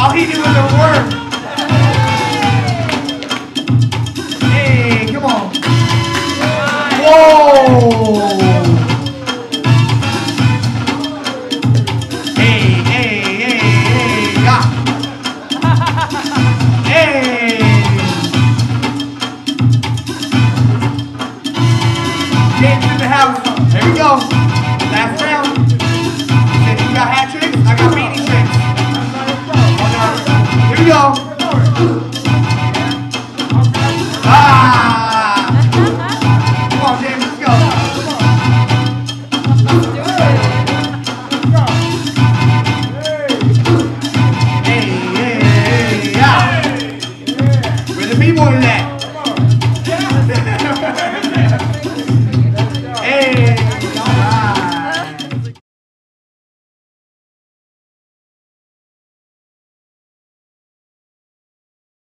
All he did was a word. Hey, come on. Whoa! Hey, hey, hey, hey, yeah. Hey! James in the house. There we go. Last round. Ah!